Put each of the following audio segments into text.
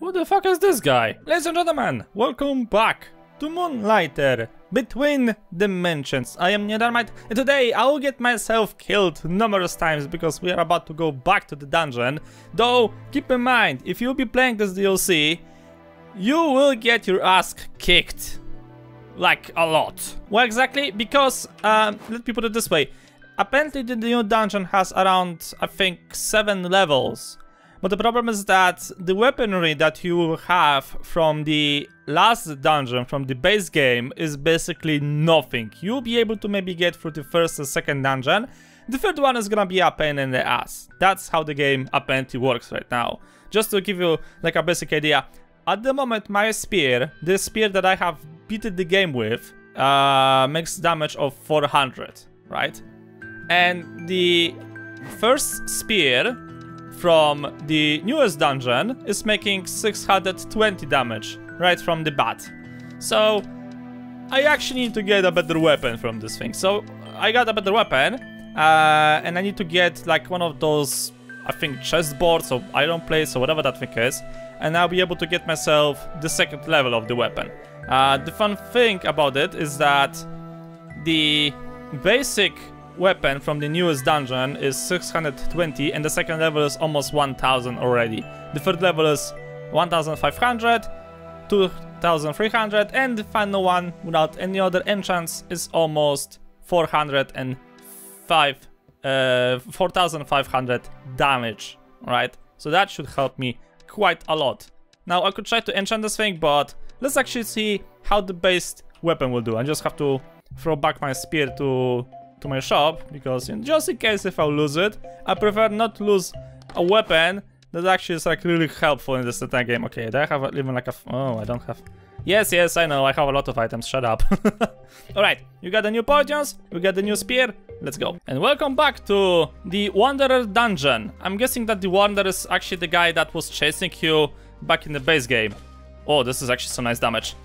Who the fuck is this guy? Ladies and gentlemen, welcome back to Moonlighter Between Dimensions. I am Neodyinamite and today I will get myself killed numerous times because we are about to go back to the dungeon. Though, keep in mind, if you'll be playing this DLC, you will get your ass kicked. Like, a lot. Well, exactly, because, um, let me put it this way. Apparently the new dungeon has around, I think, 7 levels. But the problem is that the weaponry that you have from the last dungeon, from the base game, is basically nothing. You'll be able to maybe get through the first and second dungeon. The third one is gonna be a pain in the ass. That's how the game apparently works right now. Just to give you like a basic idea, at the moment my spear, the spear that I have beaten the game with, uh, makes damage of 400, right? And the first spear from the newest dungeon is making 620 damage right from the bat. So I actually need to get a better weapon from this thing. So I got a better weapon uh, and I need to get like one of those I think chest boards or iron plates or whatever that thing is and I'll be able to get myself the second level of the weapon. Uh, the fun thing about it is that the basic weapon from the newest dungeon is 620 and the second level is almost 1000 already. The third level is 1500, 2300 and the final one without any other enchants is almost 405 uh, 4500 damage, right? So that should help me quite a lot. Now I could try to enchant this thing, but let's actually see how the base weapon will do. I just have to throw back my spear to to my shop because in, just in case if I lose it, I prefer not to lose a weapon that actually is like really helpful in this attack game. Okay, do I have even like a... Oh, I don't have... Yes, yes, I know, I have a lot of items, shut up. Alright, you got the new potions, we got the new spear, let's go. And welcome back to the Wanderer Dungeon. I'm guessing that the Wanderer is actually the guy that was chasing you back in the base game. Oh, this is actually some nice damage.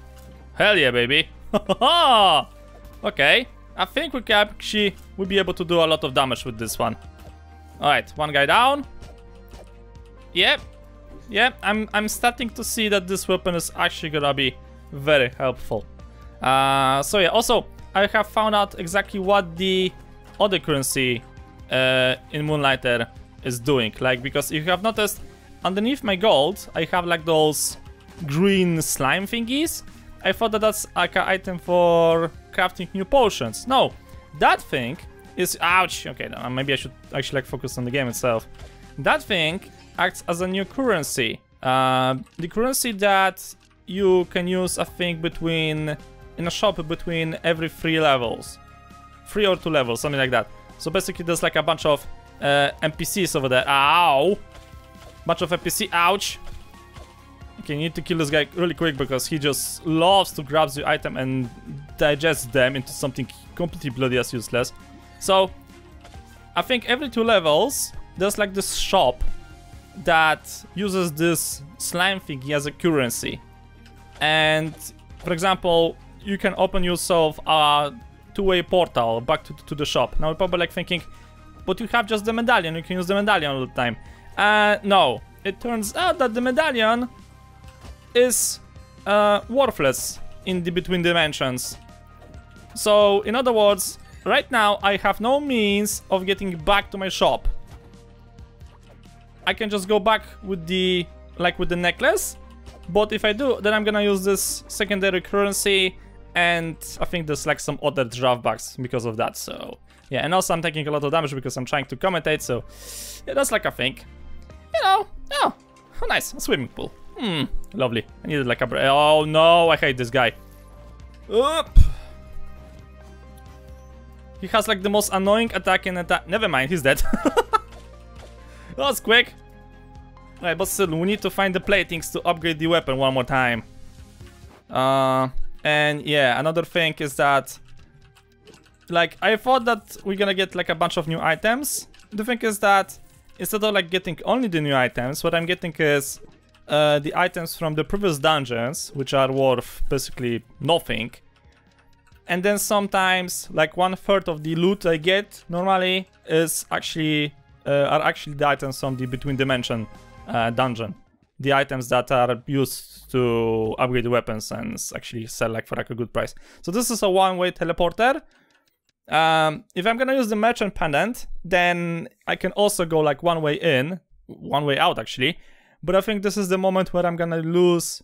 Hell yeah, baby. okay, I think we can actually will be able to do a lot of damage with this one. Alright, one guy down. Yep. Yep, I'm, I'm starting to see that this weapon is actually gonna be very helpful. Uh, so yeah, also, I have found out exactly what the other currency uh, in Moonlighter is doing. Like, because if you have noticed, underneath my gold, I have like those green slime thingies. I thought that that's like an item for crafting new potions. No, that thing is... Ouch! Okay, maybe I should actually like focus on the game itself. That thing acts as a new currency. Uh, the currency that you can use, I think, between... In a shop between every three levels. Three or two levels, something like that. So basically there's like a bunch of uh, NPCs over there. Ow! Bunch of NPC, ouch! Okay, you need to kill this guy really quick because he just loves to grab the item and digest them into something completely bloody as useless. So, I think every two levels, there's like this shop that uses this slime thingy as a currency. And, for example, you can open yourself a two-way portal back to, to the shop. Now you're probably like thinking, but you have just the medallion, you can use the medallion all the time. Uh, no. It turns out that the medallion is uh, worthless in the between dimensions. So, in other words, right now I have no means of getting back to my shop. I can just go back with the, like with the necklace, but if I do, then I'm gonna use this secondary currency and I think there's like some other draft bugs because of that, so... Yeah, and also I'm taking a lot of damage because I'm trying to commentate, so... Yeah, that's like a thing. You know, oh, oh nice, a swimming pool. Hmm, lovely. I needed like a... Oh no, I hate this guy. Oop. He has like the most annoying attack in attack. Never mind, he's dead. that was quick. Alright, but still, we need to find the platings to upgrade the weapon one more time. Uh, and yeah, another thing is that... Like, I thought that we're gonna get like a bunch of new items. The thing is that instead of like getting only the new items, what I'm getting is uh, the items from the previous dungeons, which are worth basically nothing. And then sometimes, like one third of the loot I get normally is actually uh, are actually the items from the Between Dimension uh, dungeon. the items that are used to upgrade weapons and actually sell like for like a good price. So this is a one-way teleporter. Um, if I'm gonna use the merchant pendant, then I can also go like one way in, one way out actually. But I think this is the moment where I'm gonna lose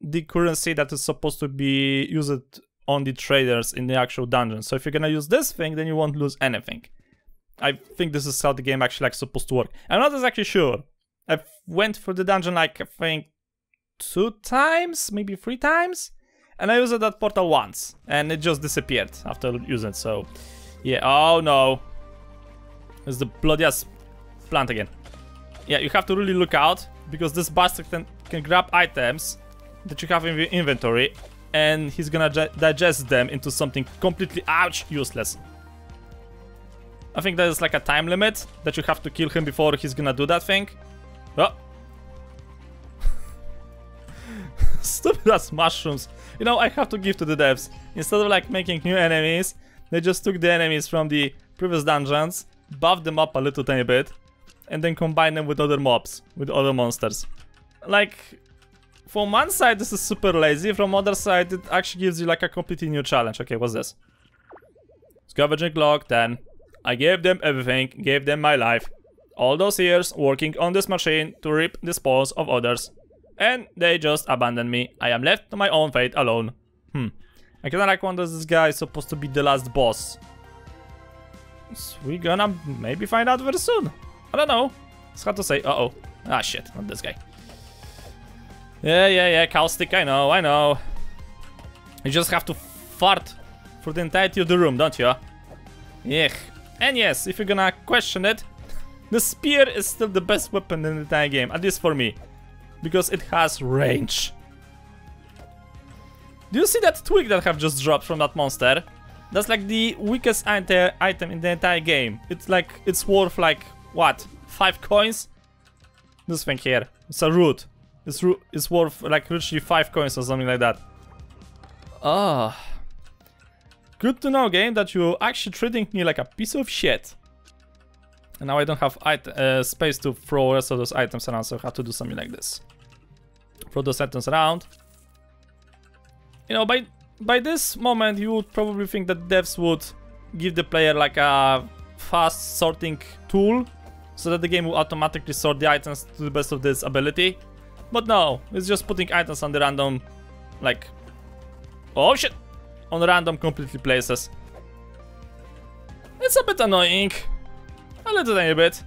the currency that is supposed to be used on the traders in the actual dungeon. So if you're gonna use this thing, then you won't lose anything. I think this is how the game actually like supposed to work. I'm not exactly sure. I went through the dungeon like I think two times, maybe three times, and I used that portal once, and it just disappeared after using it. So, yeah. Oh no, it's the bloodiest plant again. Yeah, you have to really look out because this bastard can, can grab items that you have in your inventory, and he's gonna digest them into something completely ouch useless. I think there's like a time limit that you have to kill him before he's gonna do that thing. Oh. Stupid as mushrooms. You know, I have to give to the devs. Instead of like making new enemies, they just took the enemies from the previous dungeons, buffed them up a little tiny bit, and then combined them with other mobs, with other monsters. Like, from one side this is super lazy, from other side it actually gives you like a completely new challenge. Okay, what's this? Scavenging log 10. I gave them everything, gave them my life. All those years working on this machine to reap the spoils of others. And they just abandoned me. I am left to my own fate alone. Hmm. I kinda like wonder this guy is supposed to be the last boss. So we gonna maybe find out very soon. I don't know. It's hard to say. Uh-oh. Ah, shit. Not this guy. Yeah, yeah, yeah. Caustic. I know, I know. You just have to fart for the entirety of the room, don't you? Yeah. And yes, if you're gonna question it, the spear is still the best weapon in the entire game, at least for me. Because it has range. Do you see that twig that have just dropped from that monster? That's like the weakest item in the entire game. It's like, it's worth like, what, five coins? This thing here, it's a root. It's, it's worth like literally five coins or something like that. Ah. Good to know, game, that you're actually treating me like a piece of shit. And now I don't have uh, space to throw rest of those items around, so I have to do something like this. Throw those items around. You know, by by this moment, you would probably think that devs would give the player like a fast sorting tool, so that the game will automatically sort the items to the best of its ability. But no, it's just putting items on the random, like, oh shit, on random completely places. It's a bit annoying. A little tiny bit.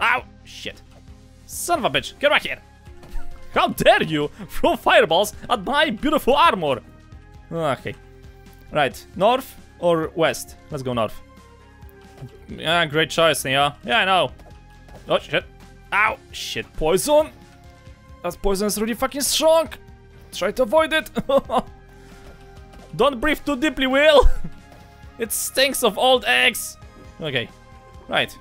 Ow! Shit. Son of a bitch, get back here! How dare you throw fireballs at my beautiful armor! Okay. Right, north or west? Let's go north. Yeah, great choice, Neo. Yeah, I know. Oh, shit. Ow! Shit, poison! That poison is really fucking strong! Try to avoid it! Don't breathe too deeply, Will! it stinks of old eggs! Okay, right.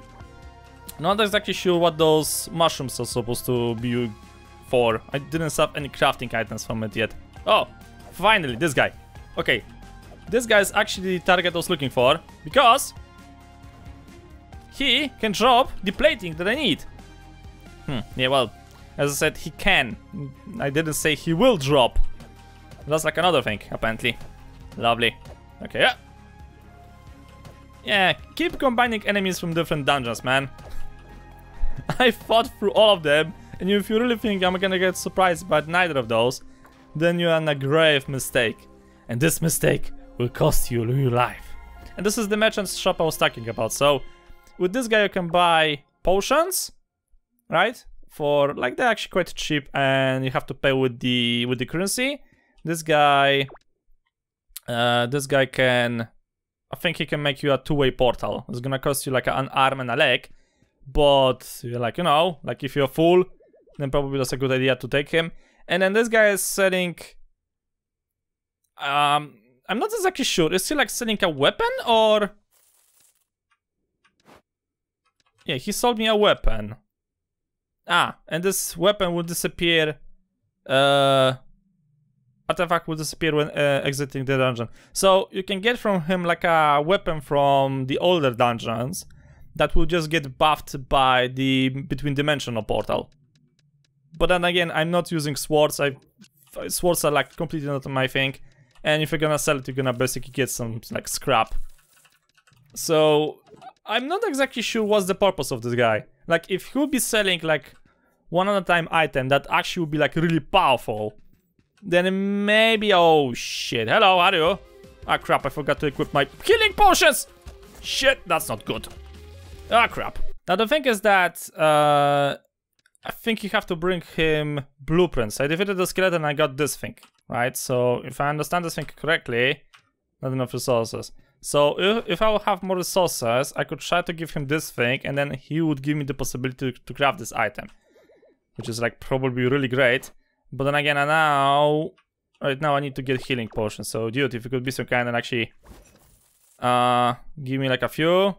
Not exactly sure what those mushrooms are supposed to be for. I didn't have any crafting items from it yet. Oh, finally, this guy. Okay, this guy is actually the target I was looking for, because he can drop the plating that I need. Hmm, yeah, well, as I said, he can. I didn't say he will drop. That's like another thing, apparently. Lovely. Okay, yeah. Yeah, keep combining enemies from different dungeons, man. I fought through all of them, and if you really think I'm gonna get surprised by neither of those, then you're in a grave mistake. And this mistake will cost you your life. And this is the merchant's shop I was talking about. So, with this guy you can buy potions, right? For, like, they're actually quite cheap and you have to pay with the with the currency. This guy uh, this guy can... I think he can make you a two-way portal. It's gonna cost you like an arm and a leg. But, you're like, you know, like if you're full, then probably that's a good idea to take him. And then this guy is selling... Um, I'm not exactly sure. Is he like selling a weapon or... Yeah, he sold me a weapon. Ah, and this weapon will disappear uh, artifact will disappear when uh, exiting the dungeon. So you can get from him like a weapon from the older dungeons that will just get buffed by the between dimensional portal. But then again, I'm not using swords. I swords are like completely not my thing. And if you're gonna sell it, you're gonna basically get some like scrap. So I'm not exactly sure what's the purpose of this guy. Like if he would be selling like one at a time item that actually would be like really powerful, then maybe oh shit. Hello, how are you? Ah crap, I forgot to equip my healing potions! Shit, that's not good. Ah crap. Now the thing is that uh I think you have to bring him blueprints. I defeated the skeleton and I got this thing, right? So if I understand this thing correctly, not enough resources. So if, if I will have more resources, I could try to give him this thing and then he would give me the possibility to, to craft this item. Which is like probably really great. But then again, I now, right now I need to get healing potions. So dude, if you could be so kind and actually uh, give me like a few.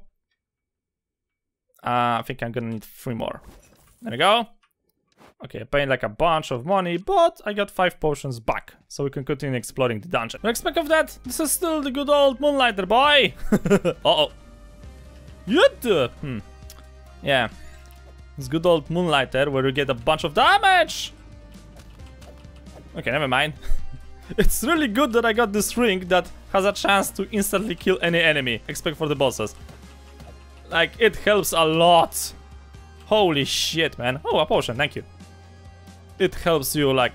Uh, I think I'm gonna need three more. There we go. Okay, paying like a bunch of money, but I got five potions back, so we can continue exploring the dungeon. Next back of that, this is still the good old Moonlighter boy. Uh-oh. Yut! Hmm. Yeah. This good old Moonlighter where you get a bunch of damage. Okay, never mind. it's really good that I got this ring that has a chance to instantly kill any enemy, except for the bosses. Like, it helps a lot. Holy shit, man. Oh, a potion, thank you it helps you like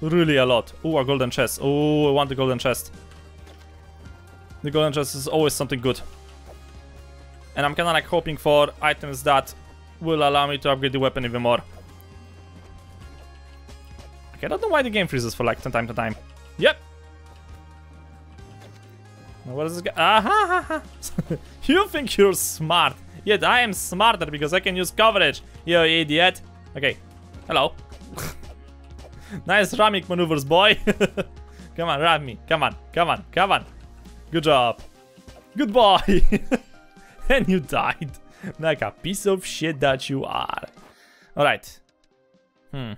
really a lot. Oh, a golden chest. Oh, I want the golden chest. The golden chest is always something good. And I'm kinda like hoping for items that will allow me to upgrade the weapon even more. Okay, I don't know why the game freezes for like from time to time. Yep. What is this guy? Ah you think you're smart. Yet I am smarter because I can use coverage, you idiot. Okay, hello. Nice ramming maneuvers, boy. come on, ram me. Come on, come on, come on. Good job. Good boy. and you died. Like a piece of shit that you are. Alright. Hmm.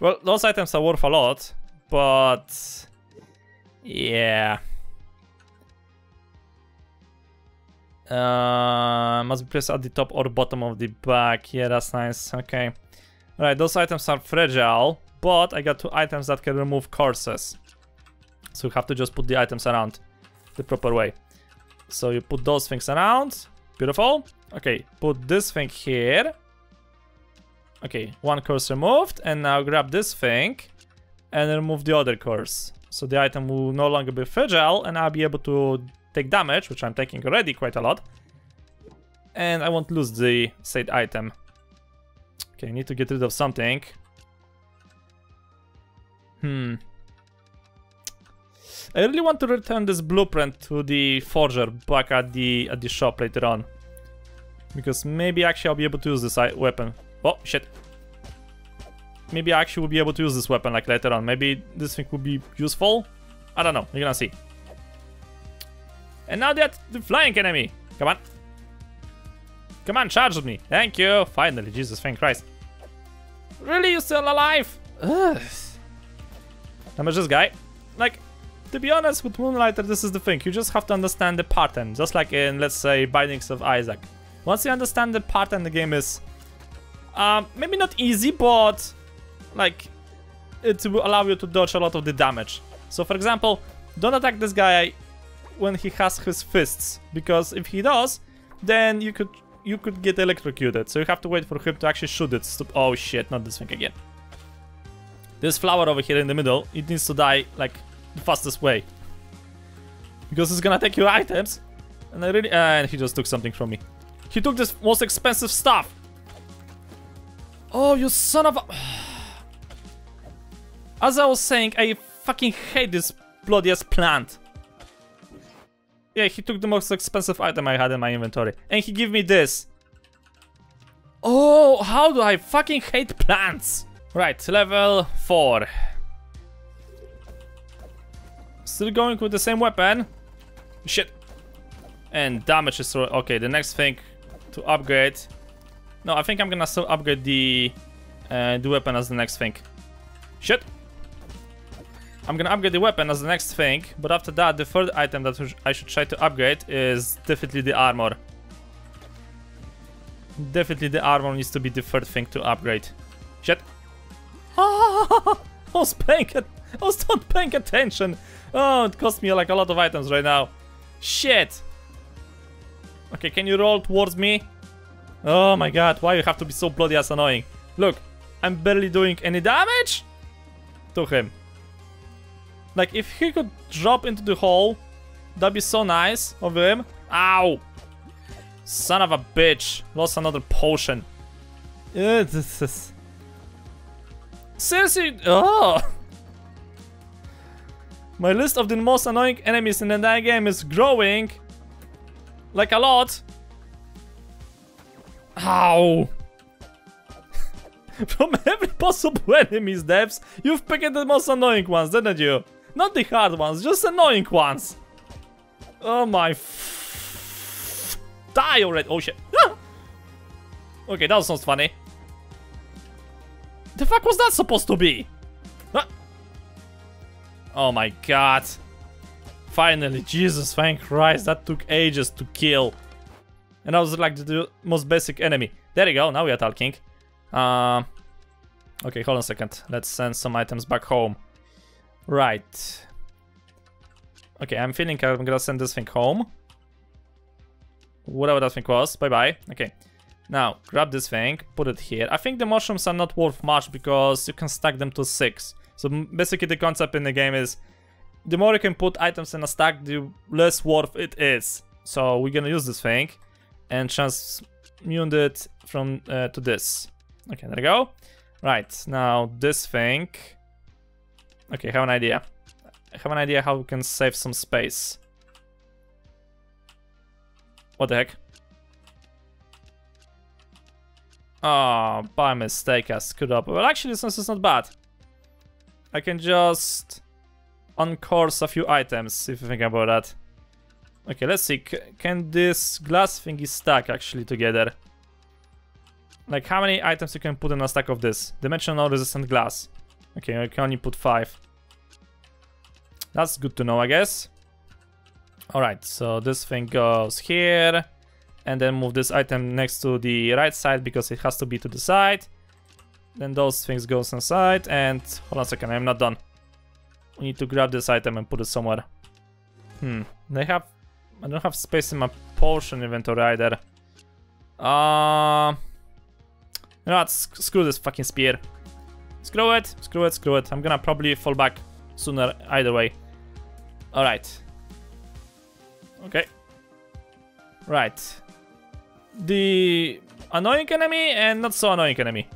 Well, those items are worth a lot, but... Yeah. Uh, must be placed at the top or bottom of the bag. Yeah, that's nice. Okay. Right, those items are fragile, but I got two items that can remove curses. So you have to just put the items around the proper way. So you put those things around. Beautiful. Okay, put this thing here. Okay, one curse removed. And now grab this thing and remove the other curse. So the item will no longer be fragile and I'll be able to take damage, which I'm taking already quite a lot. And I won't lose the said item. Okay, I need to get rid of something. Hmm. I really want to return this blueprint to the forger back at the at the shop later on. Because maybe actually I'll be able to use this weapon. Oh, shit. Maybe I actually will be able to use this weapon like later on. Maybe this thing will be useful. I don't know. You're gonna see. And now that the flying enemy. Come on. Come on, charge me. Thank you. Finally, Jesus, thank Christ. Really, you're still alive? Ugh. Much this guy? Like, to be honest, with Moonlighter, this is the thing. You just have to understand the pattern. Just like in, let's say, Bindings of Isaac. Once you understand the pattern, the game is... Um, maybe not easy, but... Like, it will allow you to dodge a lot of the damage. So, for example, don't attack this guy when he has his fists. Because if he does, then you could you could get electrocuted, so you have to wait for him to actually shoot it. Stop. Oh shit, not this thing again. This flower over here in the middle, it needs to die, like, the fastest way. Because it's gonna take your items. And I really... And he just took something from me. He took this most expensive stuff. Oh, you son of a... As I was saying, I fucking hate this bloody ass plant. Yeah, he took the most expensive item I had in my inventory. And he gave me this. Oh, how do I fucking hate plants? Right, level 4. Still going with the same weapon. Shit. And damage is... Okay, the next thing to upgrade... No, I think I'm gonna still upgrade the, uh, the weapon as the next thing. Shit. I'm gonna upgrade the weapon as the next thing, but after that, the third item that I should try to upgrade is definitely the armor. Definitely the armor needs to be the third thing to upgrade. Shit. Oh, I was paying. I was not paying attention. Oh, it cost me like a lot of items right now. Shit. Okay, can you roll towards me? Oh my god, why you have to be so bloody ass annoying? Look, I'm barely doing any damage to him. Like, if he could drop into the hole, that'd be so nice of him. Ow! Son of a bitch. Lost another potion. Uh, this is... Seriously? Oh! My list of the most annoying enemies in the entire game is growing. Like a lot. Ow! From every possible enemy's depths, you've picked the most annoying ones, didn't you? Not the hard ones, just annoying ones. Oh my Die already! Oh shit. okay, that sounds funny. The fuck was that supposed to be? Oh my god. Finally, Jesus, thank Christ, that took ages to kill. And I was like the most basic enemy. There you go, now we are talking. Uh, okay, hold on a second. Let's send some items back home. Right. Okay, I'm feeling I'm gonna send this thing home. Whatever that thing was. Bye-bye. Okay. Now, grab this thing, put it here. I think the mushrooms are not worth much because you can stack them to 6. So basically the concept in the game is the more you can put items in a stack, the less worth it is. So we're gonna use this thing and transmute it from uh, to this. Okay, there we go. Right, now this thing. Okay, have an idea. I have an idea how we can save some space. What the heck? Oh, by mistake I screwed up. Well, actually, this is not bad. I can just uncourse a few items, if you think about that. Okay, let's see. C can this glass thingy stack actually together? Like, how many items you can put in a stack of this? Dimensional resistant glass. Okay, I can only put five. That's good to know, I guess. Alright, so this thing goes here. And then move this item next to the right side because it has to be to the side. Then those things goes inside and hold on a second, I'm not done. We need to grab this item and put it somewhere. Hmm, they have... I don't have space in my potion inventory either. Uh... You know what, screw this fucking spear. Screw it, screw it, screw it. I'm gonna probably fall back sooner either way. Alright. Okay. Right. The annoying enemy and not so annoying enemy.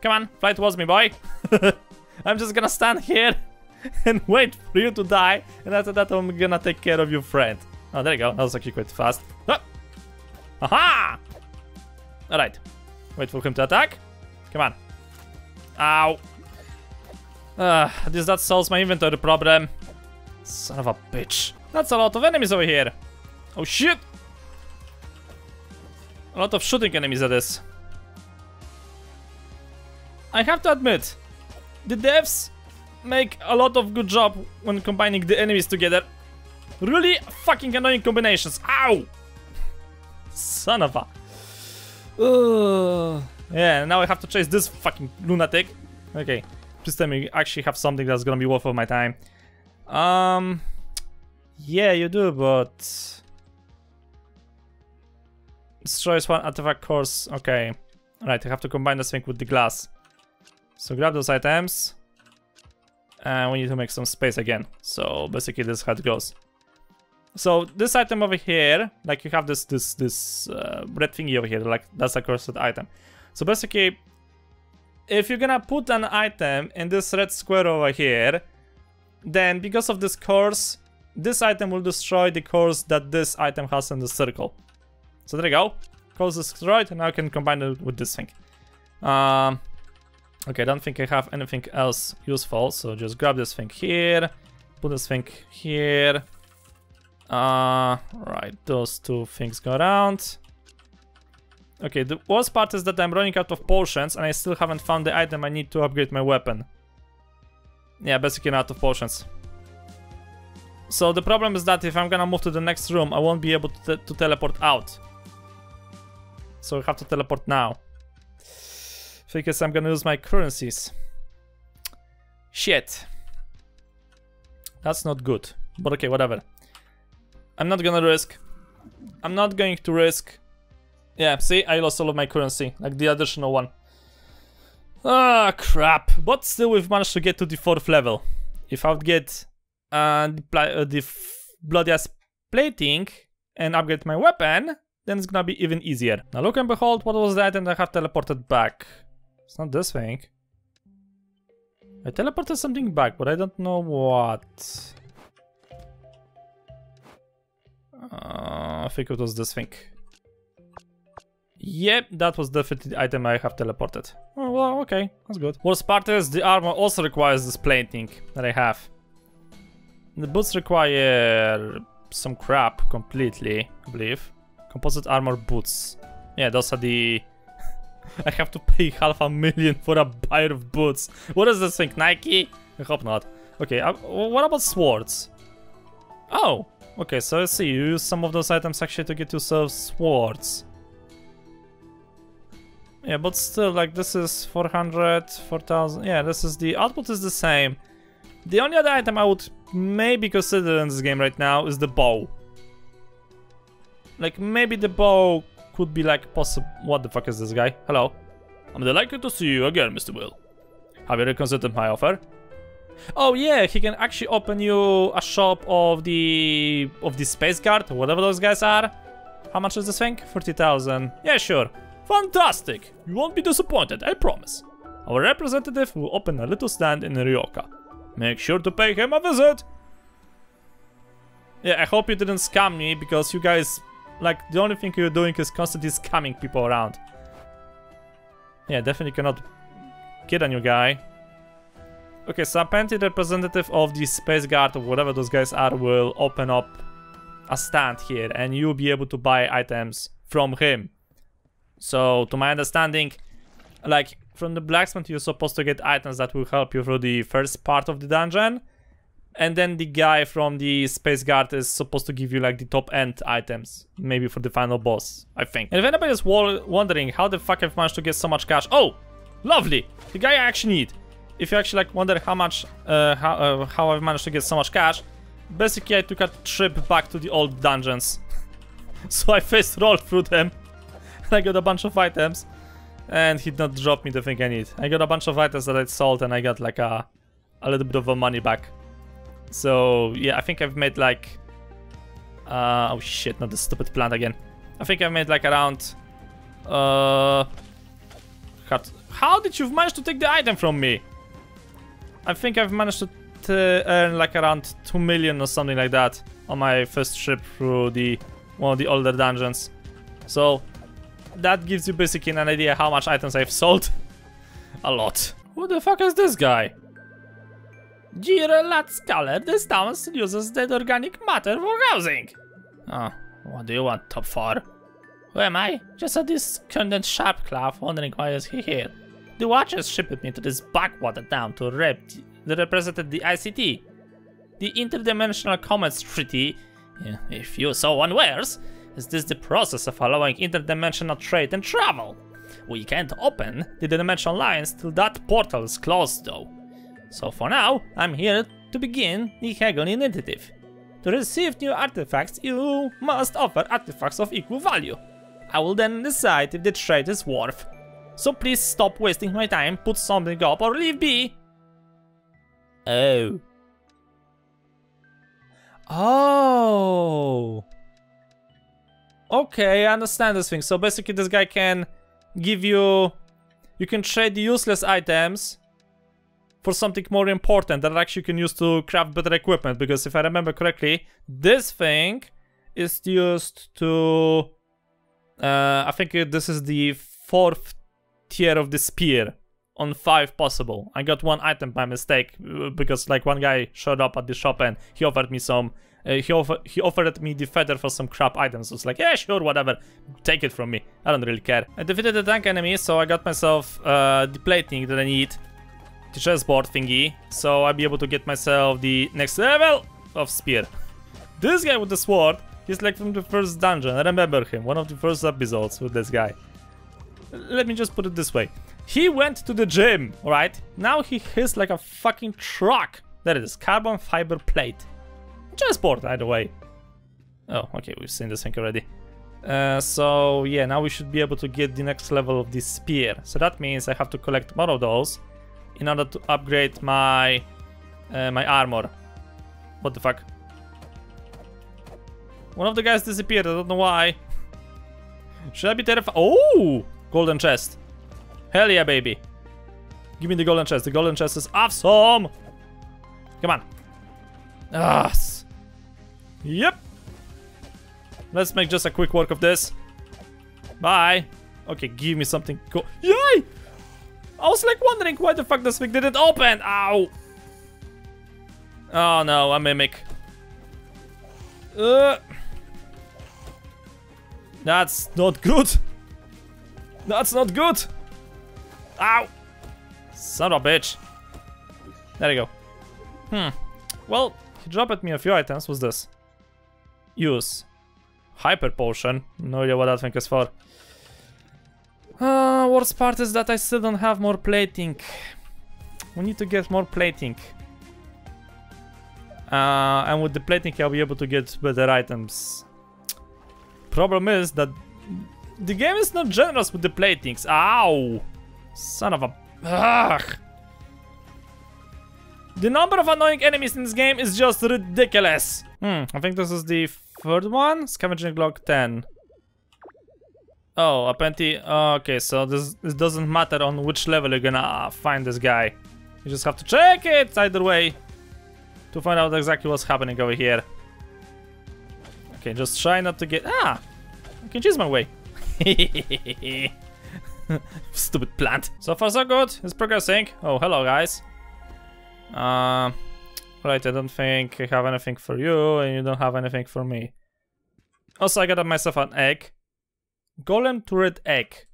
Come on, fly towards me, boy. I'm just gonna stand here and wait for you to die. And after that, I'm gonna take care of your friend. Oh, there you go. That was actually quite fast. Ah! Aha! Alright. Wait for him to attack. Come on. Ow. Uh, this that solves my inventory problem. Son of a bitch. That's a lot of enemies over here. Oh shit! A lot of shooting enemies at this. I have to admit, the devs make a lot of good job when combining the enemies together. Really fucking annoying combinations. Ow! Son of a... Yeah, now I have to chase this fucking lunatic. Okay, please tell me actually have something that's gonna be worth of my time. Um... Yeah, you do, but... Destroys one artifact course. Okay. Alright, I have to combine this thing with the glass. So grab those items. And we need to make some space again. So basically this is how it goes. So this item over here, like you have this this this uh, red thingy over here, like that's a cursed item. So basically, if you're gonna put an item in this red square over here, then because of this course, this item will destroy the course that this item has in the circle. So there you go. Course destroyed, and now I can combine it with this thing. Um, Okay, I don't think I have anything else useful, so just grab this thing here, put this thing here. Uh, right, those two things go around. Okay, the worst part is that I'm running out of potions and I still haven't found the item I need to upgrade my weapon. Yeah, basically out of potions. So the problem is that if I'm gonna move to the next room, I won't be able to, te to teleport out. So I have to teleport now. Because I'm gonna use my currencies. Shit. That's not good. But okay, whatever. I'm not gonna risk. I'm not going to risk. Yeah, see, I lost all of my currency, like the additional one. Ah, crap. But still, we've managed to get to the fourth level. If I would get uh, the, uh, the bloody ass plating and upgrade my weapon, then it's gonna be even easier. Now look and behold, what was that and I have teleported back. It's not this thing. I teleported something back, but I don't know what. Uh, I think it was this thing. Yep, that was definitely the item I have teleported. Oh, well, okay, that's good. Worst part is the armor also requires this plating that I have. The boots require some crap completely, I believe. Composite armor boots. Yeah, those are the... I have to pay half a million for a pair of boots. What is this thing, Nike? I hope not. Okay, uh, what about swords? Oh, okay, so I see, you use some of those items actually to get yourself swords. Yeah, but still, like, this is 400, 4000. Yeah, this is the output is the same. The only other item I would maybe consider in this game right now is the bow. Like, maybe the bow could be like possible. What the fuck is this guy? Hello. I'm delighted to see you again, Mr. Will. Have you reconsidered my offer? Oh yeah, he can actually open you a shop of the of the space guard whatever those guys are. How much is this thing? 40,000. Yeah, sure. Fantastic! You won't be disappointed, I promise. Our representative will open a little stand in Rynoka. Make sure to pay him a visit! Yeah, I hope you didn't scam me, because you guys, like, the only thing you're doing is constantly scamming people around. Yeah, definitely cannot get a new guy. Okay, so apparently the representative of the Space Guard or whatever those guys are will open up a stand here and you'll be able to buy items from him. So, to my understanding, like, from the blacksmith you're supposed to get items that will help you through the first part of the dungeon. And then the guy from the Space Guard is supposed to give you like the top end items, maybe for the final boss, I think. And if anybody is wondering how the fuck I've managed to get so much cash, oh, lovely, the guy I actually need. If you actually like wonder how much, uh, how, uh, how I've managed to get so much cash, basically I took a trip back to the old dungeons. so I first rolled through them I got a bunch of items. And he did not drop me the thing I need. I got a bunch of items that I sold and I got like a, a little bit of a money back. So yeah, I think I've made like... Uh, oh shit, not the stupid plant again. I think I've made like around... Uh, how did you manage to take the item from me? I think I've managed to, to earn like around 2 million or something like that on my first trip through the one of the older dungeons. So that gives you basically an idea how much items I've sold. A lot. Who the fuck is this guy? Jirelat Scholar, this town still uses dead organic matter for housing. Oh, what do you want, top 4? Who am I? Just a discontent Sharpclaw wondering why is he here. The Watchers shipped me to this backwater town to rep that represented the ICT. The Interdimensional Commerce Treaty, if you so unwares, is this the process of allowing interdimensional trade and travel? We can't open the dimensional lines till that portal is closed though. So for now, I'm here to begin the Hegel initiative. To receive new artifacts, you must offer artifacts of equal value. I will then decide if the trade is worth. So please stop wasting my time, put something up or leave be. Oh. Oh. Okay, I understand this thing. So basically this guy can give you... You can trade the useless items for something more important that actually you can use to craft better equipment. Because if I remember correctly, this thing is used to... Uh, I think this is the fourth tier of the spear on five possible. I got one item by mistake uh, because like one guy showed up at the shop and he offered me some uh, he, offer, he offered me the feather for some crap items. I was like, yeah, sure, whatever. Take it from me. I don't really care. I defeated the tank enemy, so I got myself uh, the plating that I need. The chessboard thingy. So I'll be able to get myself the next level of spear. This guy with the sword, he's like from the first dungeon. I remember him. One of the first episodes with this guy. Let me just put it this way. He went to the gym, alright? Now he hits like a fucking truck. It is, carbon fiber plate. Transport, either way. Oh, okay, we've seen this thing already. Uh, so yeah, now we should be able to get the next level of this spear. So that means I have to collect more of those in order to upgrade my uh, my armor. What the fuck? One of the guys disappeared, I don't know why. Should I be terrified? Oh! Golden chest. Hell yeah, baby. Give me the golden chest. The golden chest is awesome! Come on. Ah. Yep. Let's make just a quick work of this. Bye. Okay, give me something cool. Yay! I was like wondering why the fuck this thing didn't open. Ow. Oh no, a mimic. Uh. That's not good. That's not good. Ow. Son of a bitch. There you go. Hmm. Well, he dropped me a few items. What's this? Use. Hyper potion. No idea what that thing is for. Uh, worst part is that I still don't have more plating. We need to get more plating. Uh, and with the plating I'll be able to get better items. Problem is that the game is not generous with the platings. Ow! Son of a... Ugh. The number of annoying enemies in this game is just ridiculous. Hmm, I think this is the third one. Scavenging log 10. Oh, apparently... Okay, so this, this doesn't matter on which level you're gonna find this guy. You just have to check it either way to find out exactly what's happening over here. Okay, just try not to get... Ah! I can choose my way. Stupid plant. So far so good. It's progressing. Oh, hello guys. Uh, right, I don't think I have anything for you, and you don't have anything for me. Also, I got myself an egg. Golem turret egg.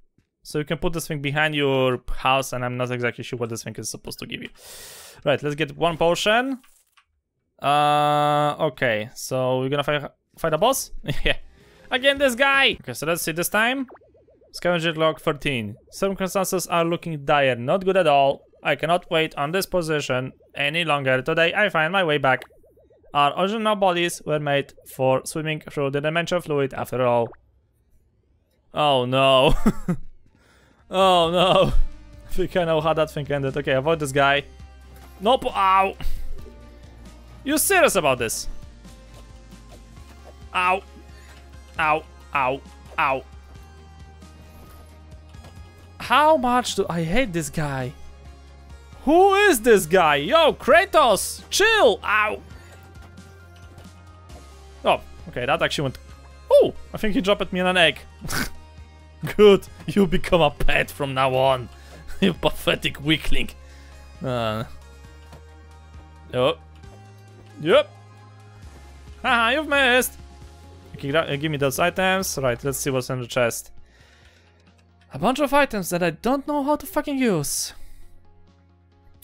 So you can put this thing behind your house, and I'm not exactly sure what this thing is supposed to give you. Right, let's get one potion. Uh, okay, so we're gonna fight, fight a boss? yeah. Again, this guy! Okay, so let's see this time. Scavenger log 13. Circumstances are looking dire, not good at all. I cannot wait on this position any longer. Today I find my way back. Our original bodies were made for swimming through the dimension fluid after all. Oh no. oh no. I think I know how that thing ended. Okay, avoid this guy. Nope. Ow. You serious about this? Ow. Ow. Ow. Ow. How much do I hate this guy? Who is this guy? Yo, Kratos! Chill! Ow! Oh, okay, that actually went... Oh, I think he dropped me an egg. Good, you become a pet from now on. you pathetic weakling. Uh... Oh. Yep. Haha, you've missed. Okay, give me those items. Right, let's see what's in the chest. A bunch of items that I don't know how to fucking use.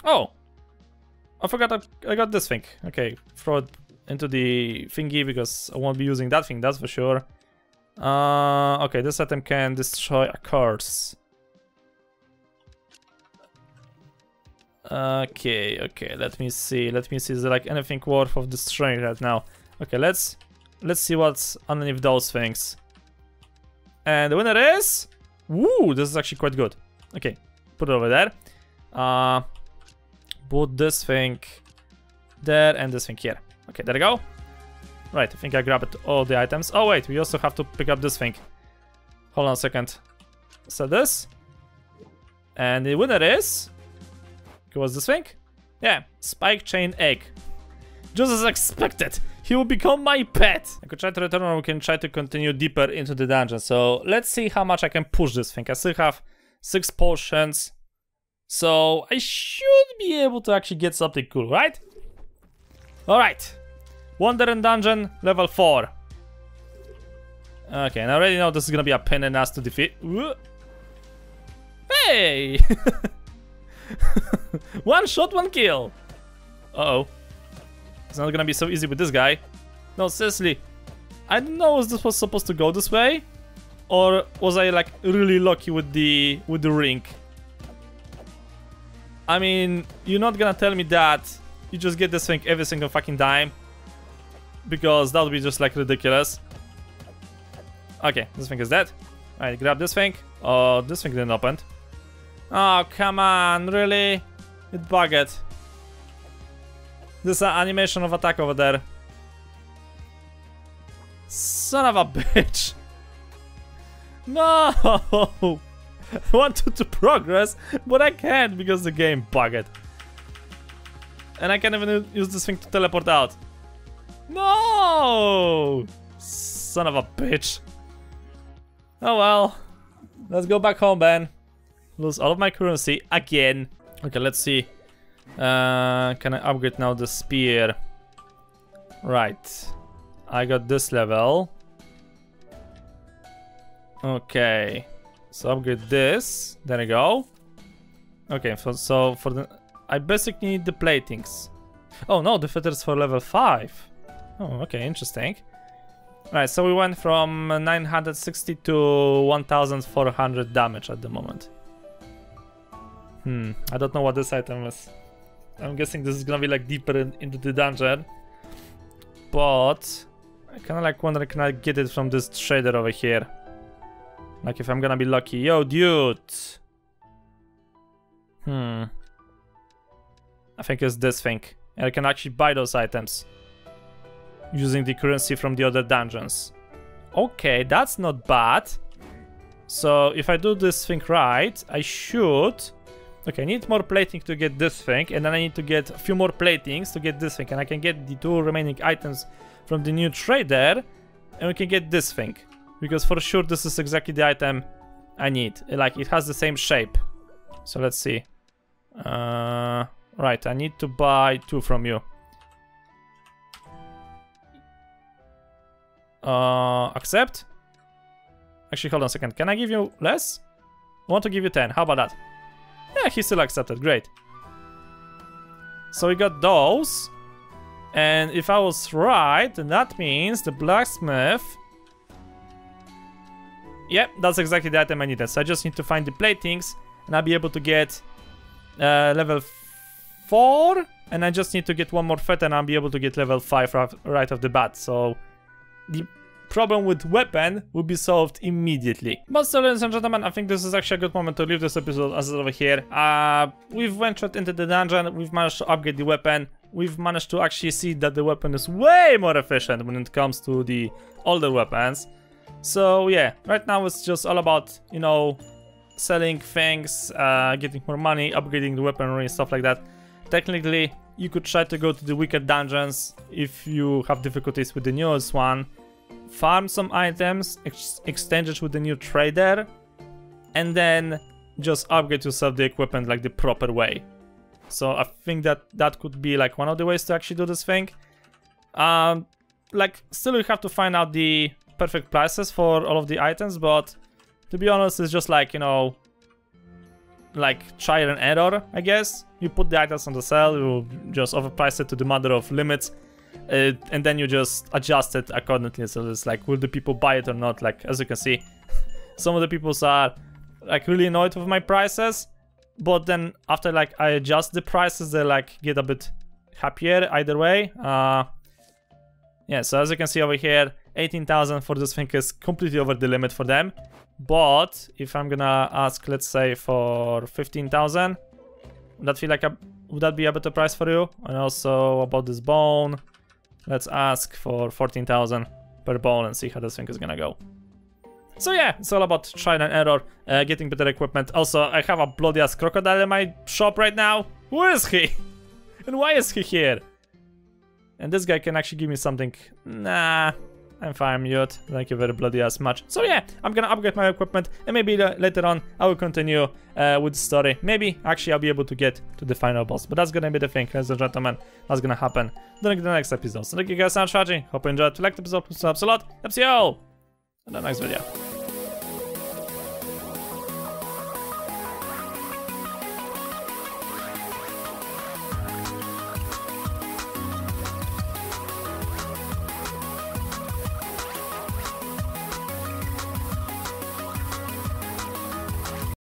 Oh. I forgot I, got this thing. Okay, throw it into the thingy because I won't be using that thing, that's for sure. Uh, okay, this item can destroy a curse. Okay, okay, let me see, let me see, is there like anything worth of destroying right now? Okay, let's, let's see what's underneath those things. And the winner is... Woo, this is actually quite good. Okay, put it over there. Uh, put this thing there and this thing here. Okay, there we go. Right, I think I grabbed all the items. Oh wait, we also have to pick up this thing. Hold on a second. So this. And the winner is... was this thing? Yeah, spike chain egg. Just as expected, he will become my pet. I could try to return or we can try to continue deeper into the dungeon. So let's see how much I can push this thing. I still have six potions. So I should be able to actually get something cool, right? Alright. Wandering Dungeon, level 4. Okay, and I already know this is gonna be a pain in ass to defeat. Hey! one shot, one kill. Uh-oh. It's not gonna be so easy with this guy. No, seriously. I don't know if this was supposed to go this way. Or was I like really lucky with the with the ring? I mean, you're not gonna tell me that you just get this thing every single fucking time. Because that would be just like ridiculous. Okay, this thing is dead. Alright, grab this thing. Oh, this thing didn't open. Oh, come on, really? It bugged. This is an animation of attack over there. Son of a bitch. No! Wanted to progress, but I can't because the game bugged. And I can't even use this thing to teleport out. No! Son of a bitch. Oh well. Let's go back home, Ben. Lose all of my currency again. Okay, let's see. Uh, can I upgrade now the spear? Right. I got this level. Okay. So upgrade this. There we go. Okay, for, so for the... I basically need the platings. Oh no, the filters for level 5. Oh, okay, interesting. Right, so we went from 960 to 1400 damage at the moment. Hmm, I don't know what this item is. I'm guessing this is gonna be like deeper in, into the dungeon. But I kinda like wonder can I get it from this trader over here? Like if I'm gonna be lucky. Yo, dude! Hmm. I think it's this thing. And I can actually buy those items. Using the currency from the other dungeons. Okay, that's not bad. So if I do this thing right, I should... Okay, I need more plating to get this thing, and then I need to get a few more platings to get this thing, and I can get the two remaining items from the new trader, and we can get this thing. Because for sure this is exactly the item I need. Like, it has the same shape. So let's see. Uh, right, I need to buy two from you. Uh, accept? Actually, hold on a second. Can I give you less? I want to give you 10. How about that? Yeah, he still accepted. Great. So we got those. And if I was right, then that means the blacksmith... Yep, that's exactly the item I needed. So I just need to find the platings and I'll be able to get uh, level 4. And I just need to get one more fet and I'll be able to get level 5 right off the bat. So the problem with weapon will be solved immediately. But still, ladies and gentlemen, I think this is actually a good moment to leave this episode as over here. Uh, we've ventured into the dungeon, we've managed to upgrade the weapon, we've managed to actually see that the weapon is way more efficient when it comes to the older weapons. So yeah, right now it's just all about, you know, selling things, uh, getting more money, upgrading the weaponry, stuff like that. Technically, you could try to go to the wicked dungeons if you have difficulties with the newest one farm some items, ex exchange it with the new trader, and then just upgrade yourself the equipment like the proper way. So I think that that could be like one of the ways to actually do this thing. Um, like still you have to find out the perfect prices for all of the items, but to be honest, it's just like, you know, like try and error, I guess. You put the items on the sale, you just overprice it to the matter of limits, and then you just adjust it accordingly. So it's like, will the people buy it or not? Like, as you can see, some of the people are like really annoyed with my prices, but then after like I adjust the prices, they like get a bit happier either way. Uh, yeah, so as you can see over here, 18,000 for this thing is completely over the limit for them. But if I'm gonna ask, let's say for 15,000, would that feel like a would that be a better price for you? And also about this bone, Let's ask for 14,000 per bone and see how this thing is gonna go. So yeah, it's all about trial and error, uh, getting better equipment. Also, I have a bloody ass crocodile in my shop right now. Who is he? and why is he here? And this guy can actually give me something. Nah, I'm fine, mute. Thank you very bloody as much. So yeah, I'm gonna upgrade my equipment and maybe later on I will continue uh, with the story. Maybe actually I'll be able to get to the final boss. But that's gonna be the thing, ladies and gentlemen. That's gonna happen during the next episode. So thank you guys so much for watching. Hope you enjoyed. If you liked the episode, please subscribe a lot. see you all in the next video.